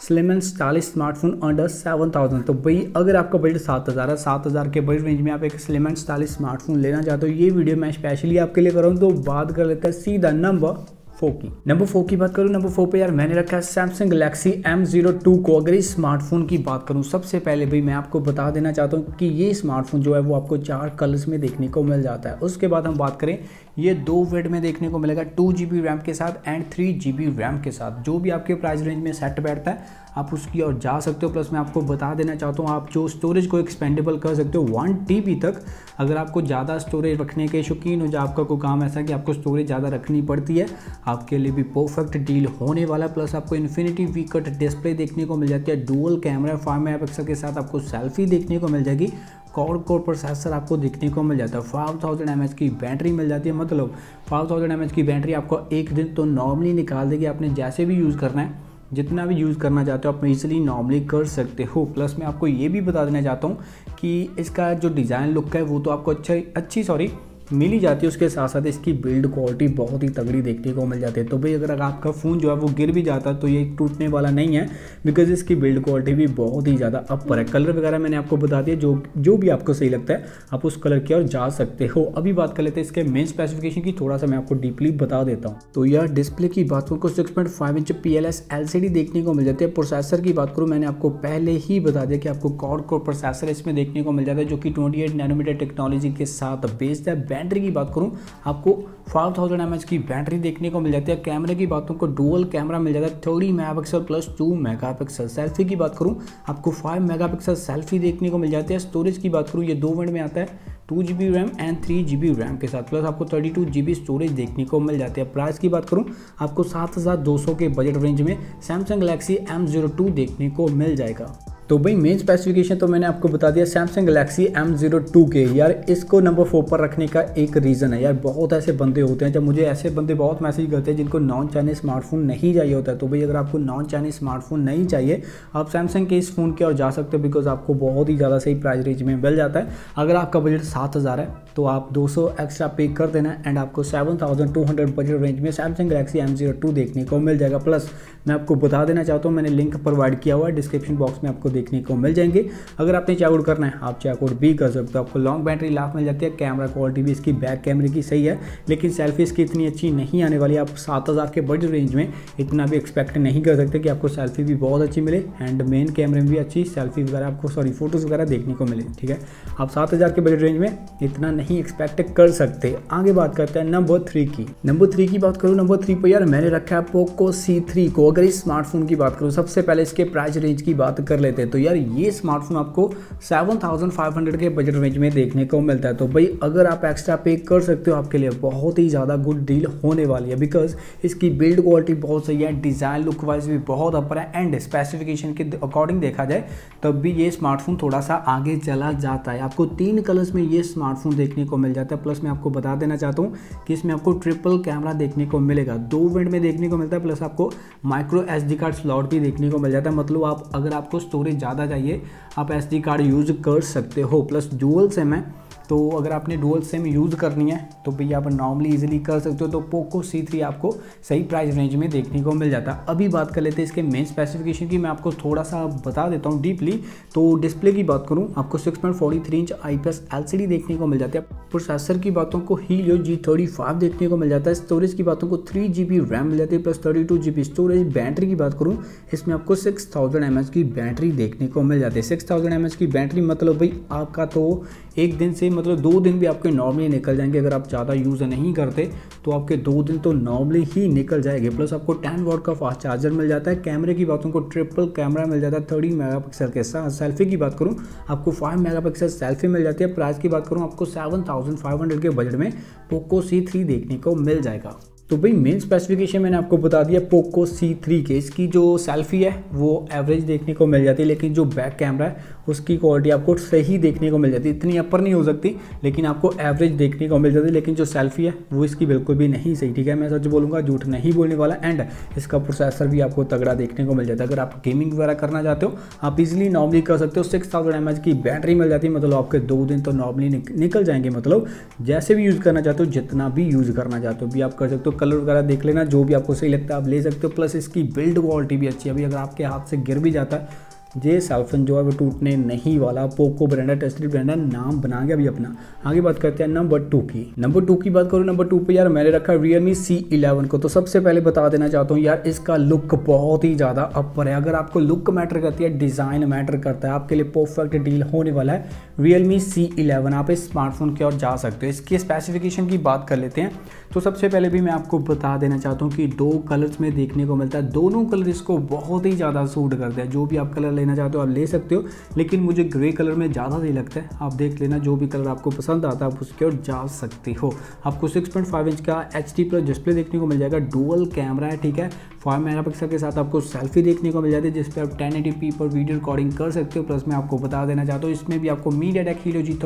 Slim and stylish smartphone under seven thousand तो भाई, अगर आपका बजट सात हज़ार है, सात हज़ार के बजट रेंज में आप एक स्लिम एंड स्टाइलिश स्मार्टफ़ोन लेना चाहते हो, ये वीडियो मैं स्पेशली आपके लिए कर तो बात कर लेते हैं सीधा नंबर फोर की। नंबर फोर की बात करूँ नंबर फोर पे यार मैंने रखा है Samsung Galaxy M zero two को। अगर इस स्मार्टफ़ोन की बात करूँ, सबसे पहले भाई मैं आपको बता देना चाहता हूँ कि ये स्मार्टफ़ोन जो है, वो आपको चार कलर्स में देखने को मिल जाता है। उसके बाद हम बात करें ये दो वेट में देखने को मिलेगा, टू जी बी रैम के साथ and three G B RAM के साथ। जो भी आपके प्राइस रेंज में सेट बैठता है, आप उसकी और जा सकते हो। प्लस मैं आपको बता देना चाहता हूँ, आप जो स्टोरेज को एक्सपेंडेबल कर सकते हो वन टी तक, अगर आपको ज़्यादा स्टोरेज रखने के शौकीन हो जो आपका कोई काम ऐसा कि आपको स्टोरेज ज़्यादा रखनी पड़ती है, आपके लिए भी परफेक्ट डील होने वाला प्लस आपको इन्फिनिटी वी कट डिस्प्ले देखने को मिल जाती है डुअल कैमरा फाइव मेगा के साथ आपको सेल्फी देखने को मिल जाएगी। कॉर कोर प्रोसेसर आपको देखने को मिल जाता है। फाइव थाउज़ेंड एम की बैटरी मिल जाती है। मतलब फाइव थाउज़ेंड एम की बैटरी आपको एक दिन तो नॉर्मली निकाल देगी। आपने जैसे भी यूज़ करना है, जितना भी यूज़ करना चाहते हो, आप इजीली नॉर्मली कर सकते हो। प्लस मैं आपको ये भी बता देना चाहता हूँ कि इसका जो डिज़ाइन लुक है, वो तो आपको अच्छा अच्छी सॉरी मिल ही जाती है उसके साथ साथ इसकी बिल्ड क्वालिटी बहुत ही तगड़ी देखने को मिल जाती है। तो भाई, अगर आपका फ़ोन जो है वो गिर भी जाता तो ये टूटने वाला नहीं है बिकॉज़ इसकी बिल्ड क्वालिटी भी बहुत ही ज़्यादा अपर है। कलर वगैरह मैंने आपको बता दिया, जो जो भी आपको सही लगता है, आप उस कलर की ओर जा सकते हो। अभी बात कर लेते हैं इसके मेन स्पेसिफिकेशन की, थोड़ा सा मैं आपको डीपली बता देता हूँ। तो यह डिस्प्ले की बात करूँ six point five inch P L S L C D देखने को मिल जाती है। प्रोसेसर की बात करूँ, मैंने आपको पहले ही बता दिया कि आपको कॉड कोर प्रोसेसर इसमें देखने को मिल जाता है, जो कि ट्वेंटी एट नैनोमीटर टेक्नोलॉजी के साथ बेस्ड है। बैटरी की बात करूँ, आपको फाइव थाउज़ेंड एम की बैटरी देखने को मिल जाती है। कैमरे की बात को डुअल कैमरा मिल जाता है, thirty mega plus two mega selfie की बात करूँ, आपको फाइव मेगा सेल्फी देखने को मिल जाती है। स्टोरेज की बात करूँ, ये दो मिनट में आता है two G B RAM and three G B RAM के साथ। प्लस आपको thirty two G B storage देखने को मिल जाती है। प्राइस की बात करूँ, आपको सात हज़ार दो सौ के बजट रेंज में Samsung Galaxy M zero two देखने को मिल जाएगा। तो भाई मेन स्पेसिफिकेशन तो मैंने आपको बता दिया Samsung Galaxy M zero two के। यार, इसको नंबर फोर पर रखने का एक रीज़न है। यार, बहुत ऐसे बंदे होते हैं, जब मुझे ऐसे बंदे बहुत मैसेज करते हैं, जिनको नॉन चाइनीज़ स्मार्टफ़ोन नहीं चाहिए होता है। तो भाई, अगर आपको नॉन चाइनीज़ स्मार्टफ़ोन नहीं चाहिए, आप सैमसंग के इस फ़ोन की ओर जा सकते हो बिकॉज़ आपको बहुत ही ज़्यादा सही प्राइस रेंज में मिल जाता है। अगर आपका बजट सात हज़ार है तो आप दो सौ एक्स्ट्रा पे कर देना एंड आपको seven thousand two hundred budget range में Samsung Galaxy M zero two देखने को मिल जाएगा। प्लस मैं आपको बता देना चाहता हूँ, मैंने लिंक प्रोवाइड किया हुआ है डिस्क्रिप्शन बॉक्स में आपको देखने को मिल जाएँगे। अगर आपने चेकआउट करना है, आप चेकआउट भी कर सकते हो। आपको लॉन्ग बैटरी लाफ मिल जाती है कैमरा क्वालिटी भी इसकी बैक कैमरे की सही है। लेकिन सेल्फी इसकी इतनी अच्छी नहीं आने वाली। आप सात हज़ार के बजट रेंज में इतना भी एक्सपेक्ट नहीं कर सकते कि आपको सेल्फी भी बहुत अच्छी मिले। एंड मेन कैमरे में भी अच्छी सेल्फी वगैरह आपको सॉरी फ़ोटोज़ वगैरह देखने को मिले, ठीक है? आप सात हज़ार के बजट रेंज में इतना नहीं एक्सपेक्ट कर सकते। आगे बात करते हैं नंबर थ्री की। नंबर थ्री की बात करूँ नंबर थ्री पर यार मैंने रखा है पोको सी थ्री को। अगर इस स्मार्टफ़ोन की बात करूँ, सबसे पहले इसके प्राइस रेंज की बात कर लेते हैं। तो यार ये स्मार्टफ़ोन आपको सेवन थाउज़ेंड फाइव हंड्रेड के बजट रेंज में देखने को मिलता है। तो भाई, अगर आप एक्स्ट्रा पे कर सकते हो आपके लिए, बहुत ही ज़्यादा गुड डील होने वाली है। बिकॉज़ इसकी बिल्ड क्वालिटी बहुत सही है डिज़ाइन लुक वाइज भी बहुत अपर है एंड स्पेसिफिकेशन के अकॉर्डिंग देखा जाए, तब भी ये स्मार्टफ़ोन थोड़ा सा आगे चला जाता है। आपको तीन कलर्स में ये स्मार्टफ़ोन देखने को मिल जाता है। प्लस मैं आपको बता देना चाहता हूँ कि इसमें आपको ट्रिपल कैमरा देखने को मिलेगा। दो वेंट में देखने को मिलता है प्लस आपको माइक्रो एसडी कार्ड स्लॉट भी देखने को मिल जाता है। मतलब आप, अगर आपको स्टोरेज ज़्यादा चाहिए। आप एसडी कार्ड यूज़ कर सकते हो। प्लस जूअल सिम है तो अगर आपने डुअल सिम यूज़ करनी है तो भैया आप नॉर्मली इजीली कर सकते हो तो पोको सी थ्री आपको सही प्राइस रेंज में देखने को मिल जाता। है अभी बात कर लेते हैं इसके मेन स्पेसिफिकेशन की, मैं आपको थोड़ा सा बता देता हूँ डीपली तो डिस्प्ले की बात करूँ, आपको six point forty three inch I P L C D देखने को मिल जाती है। प्रोसेसर की बातों को हीलियो जी थर्टी फाइव देखने को मिल जाता है। स्टोरेज की बातों को थ्री जी बी रैम मिल जाती है plus thirty two G B storage battery की बात करूँ, इसमें आपको सिक्स थाउज़ेंड एम एच की बैटरी देखने को मिल जाती है। सिक्स थाउज़ेंड एम एच की बैटरी मतलब भाई आपका तो एक दिन से मतलब दो दिन भी आपके नॉर्मली निकल जाएँगे, अगर आप ज़्यादा यूज़ नहीं करते तो आपके दो दिन तो नॉर्मली ही निकल जाएँगे। प्लस आपको टेन वॉट का फास्ट चार्जर मिल जाता है कैमरे की बात को ट्रिपल कैमरा मिल जाता है थर्टी मेगा के साथ सेल्फी की बात करूँ, आपको फाइव मेगा सेल्फी मिल जाती है। प्राइस की बात करूँ, आपको सेवन थाउज़ेंड फाइव हंड्रेड के बजट में पोको सी थ्री देखने को मिल जाएगा। तो भाई मेन स्पेसिफिकेशन मैंने आपको बता दिया पोको सी थ्री के। इसकी जो सेल्फी है, वो एवरेज देखने को मिल जाती है, लेकिन जो बैक कैमरा है, उसकी क्वालिटी आपको सही देखने को मिल जाती है। इतनी अपर नहीं हो सकती, लेकिन आपको एवरेज देखने को मिल जाती है। लेकिन जो सेल्फी है, वो इसकी बिल्कुल भी नहीं सही, ठीक है? मैं सच बोलूँगा, झूठ नहीं बोलने वाला। एंड इसका प्रोसेसर भी आपको तगड़ा देखने को मिल जाता है। अगर आप गेमिंग वगैरह करना चाहते हो, आप इजिली नॉर्मली कर सकते हो। सिक्स थाउज़ेंड की बैटरी मिल जाती है। मतलब आपके दो दिन तो नॉर्मली निकल जाएँगे। मतलब जैसे भी यूज़ करना चाहते हो, जितना भी यूज़ करना चाहते हो, भी आप कर सकते हो। कलर वगैरह देख लेना, जो भी आपको सही लगता है आप ले सकते हो। प्लस इसकी बिल्ड क्वालिटी भी अच्छी है। अभी अगर आपके हाथ से गिर भी जाता है ये सेलफोन जो है वो टूटने नहीं वाला। पोको ब्रांड है टेस्टेड ब्रांड है नाम बना गया अभी अपना। आगे बात करते हैं नंबर टू की। नंबर टू की बात करूँ, नंबर टू पे यार मैंने रखा रियलमी सी इलेवन को। तो सबसे पहले बता देना चाहता हूँ यार, इसका लुक बहुत ही ज़्यादा अपर है। अगर आपको लुक मैटर करती है डिज़ाइन मैटर करता है, आपके लिए परफेक्ट डील होने वाला है रियलमी सी इलेवन आप इस स्मार्टफ़ोन की ओर जा सकते हो। इसकी स्पेसिफिकेशन की बात कर लेते हैं। तो सबसे पहले भी मैं आपको बता देना चाहता हूँ कि दो कलर्स में देखने को मिलता है। दोनों कलर इसको बहुत ही ज़्यादा सूट करते हैं। जो भी आप कलर लेना चाहते हो, आप ले सकते हो, लेकिन मुझे ग्रे कलर में ज़्यादा सही लगता है। आप देख लेना, जो भी कलर आपको पसंद आता है, आप उसके ओर जा सकते हो। आपको 6.5 इंच का एच प्लस डिस्प्ले देखने को मिल जाएगा। डुअल कैमरा है, ठीक है? फाइव मेगा के साथ आपको सेल्फी देखने को मिल जाती है, जिस पर आप टेन पर वीडियो रिकॉर्डिंग कर सकते हो। प्लस मैं आपको बता देना चाहता हूँ, इसमें भी आपको मीडिया टेक हीरो जी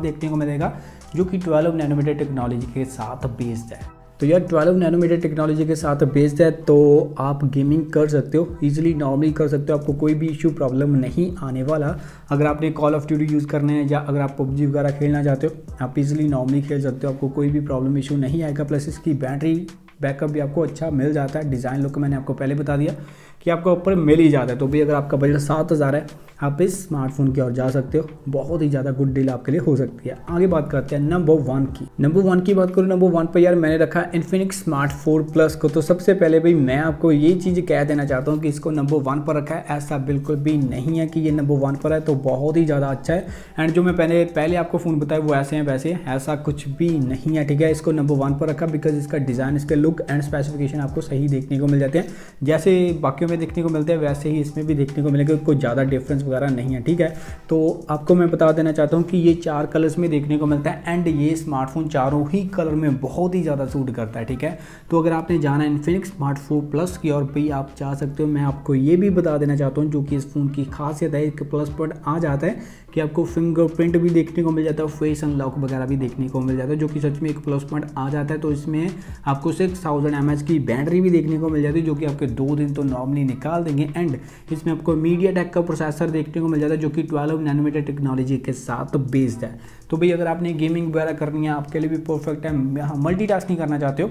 देखने को मिलेगा, जो कि ट्वेल्व नैनोमीटर टेक्नोलॉजी के साथ बेस्ड है। तो यार 12 नैनोमीटर टेक्नोलॉजी के साथ बेस्ड है तो आप गेमिंग कर सकते हो। इजीली नॉर्मली कर सकते हो, आपको कोई भी इशू प्रॉब्लम नहीं आने वाला। अगर आपने कॉल ऑफ़ ड्यूटी यूज़ करना है, या अगर आप पबजी वगैरह खेलना चाहते हो, आप इजीली नॉर्मली खेल सकते हो। आपको कोई भी प्रॉब्लम इशू नहीं आएगा प्लस इसकी बैटरी बैकअप भी आपको अच्छा मिल जाता है। डिज़ाइन लुक मैंने आपको पहले बता दिया। कि आपको ऊपर मिल ही जाता है। तो भी अगर आपका बजट सात हज़ार है, आप इस स्मार्टफ़ोन की ओर जा सकते हो। बहुत ही ज़्यादा गुड डील आपके लिए हो सकती है। आगे बात करते हैं नंबर वन की। नंबर वन की बात करूँ नंबर वन पर यार मैंने रखा इन्फिनिक्स स्मार्ट फोर प्लस को। तो सबसे पहले भाई मैं आपको ये चीज़ कह देना चाहता हूँ कि इसको नंबर वन पर रखा है। ऐसा बिल्कुल भी नहीं है कि ये नंबर वन पर है तो बहुत ही ज़्यादा अच्छा है। एंड जो मैं पहले पहले आपको फ़ोन बताया, वो ऐसे हैं, वैसे ऐसा कुछ भी नहीं है, ठीक है? इसको नंबर वन पर रखा बिकॉज़ इसका डिज़ाइन इसके लुक एंड स्पेसिफिकेशन आपको सही देखने को मिल जाते हैं। जैसे बाकियों में देखने को मिलते हैं, वैसे ही इसमें भी देखने को मिलेगा कोई ज़्यादा डिफरेंस वगैरह नहीं है, ठीक है? तो आपको मैं बता देना चाहता हूँ कि ये चार कलर्स में देखने को मिलता है एंड ये स्मार्टफ़ोन चारों ही कलर में बहुत ही ज़्यादा सूट करता है, ठीक है? तो अगर आपने जाना इन्फिनिक्स स्मार्ट फोर प्लस की और भी आप जा सकते हो, मैं आपको ये भी बता देना चाहता हूँ, जो कि इस फ़ोन की खासियत है, एक प्लस पॉइंट आ जाता है कि आपको फिंगरप्रिंट भी देखने को मिल जाता है फेस अनलॉक वगैरह भी देखने को मिल जाता है, जो कि सच में एक प्लस पॉइंट आ जाता है तो इसमें आपको सिक्स थाउज़ेंड एम की बैटरी भी देखने को मिल जाती है, जो कि आपके दो दिन तो नॉर्मली निकाल देंगे। एंड इसमें आपको मीडिया टेक का प्रोसेसर देखने को मिल जाता है, जो कि ट्वेल्व नैनोमीटर टेक्नोलॉजी के साथ बेस्ड है। तो भाई, अगर आपने गेमिंग वगैरह करनी है, आपके लिए भी परफेक्ट है। मल्टी करना चाहते हो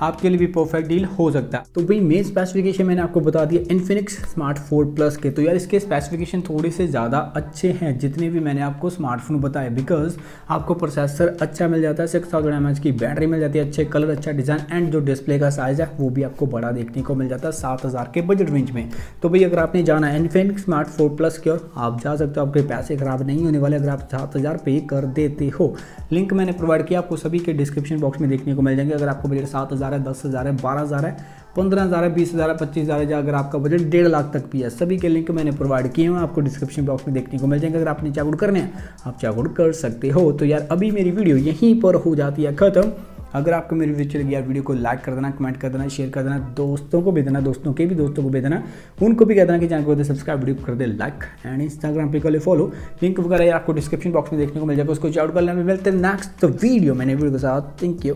आपके लिए भी परफेक्ट डील हो सकता है। तो भाई मेन स्पेसिफिकेशन मैंने आपको बता दिया इन्फिनिक्स स्मार्ट फोर प्लस के। तो यार, इसके स्पेसिफिकेशन थोड़े से ज़्यादा अच्छे हैं, जितने भी मैंने आपको स्मार्टफ़ोन बताए। बिकॉज़ आपको प्रोसेसर अच्छा मिल जाता है सिक्स थाउज़ेंड एम की बैटरी मिल जाती है, अच्छे कलर अच्छा डिज़ाइन एंड जो डिस्प्ले का साइज़ है, वो भी आपको बड़ा देखने को मिल जाता है सात हज़ार के बजट रेंज में। तो भाई, अगर आपने जाना है इन्फिनिक्स स्मार्ट फोर प्लस की ओर, आप जा सकते हो। आपके पैसे खराब नहीं होने वाले, अगर आप सात हज़ार पे कर देते हो। लिंक मैंने प्रोवाइड किया, आपको सभी के डिस्क्रिप्शन बॉक्स में देखने को मिल जाएँगे। अगर आपको बजट सात हज़ार है, दस हज़ार है, बारह हज़ार है, पंद्रह हज़ार है, बीस हज़ार है, पच्चीस हज़ार है, या अगर आपका बजट डेढ़ लाख तक भी है, सभी के लिंक मैंने प्रोवाइड किए हैं, आपको डिस्क्रिप्शन बॉक्स में देखने को मिल जाएँगे। अगर आपने चेकआउट करने हैं, आप चेकआउट कर सकते हो। तो यार, अभी मेरी वीडियो यहीं पर हो जाती है, ख़त्म। अगर आपको मेरी वीडियो चलेगी यार वीडियो को लाइक कर देना कमेंट कर देना शेयर कर देना, दोस्तों को भी देना, दोस्तों के भी दोस्तों को भी देना, उनको भी कह देना कि चैनल को सब्सक्राइब वीडियो कर दे लाइक एंड इंस्टाग्राम पे कर फॉलो लिंक वगैरह आपको डिस्क्रिप्शन बॉक्स में देखने को मिल जाएगा, उसको चेकआउट कर लेना। मिलते हैं नेक्स्ट वीडियो मैंने वीडियो के साथ। Thank you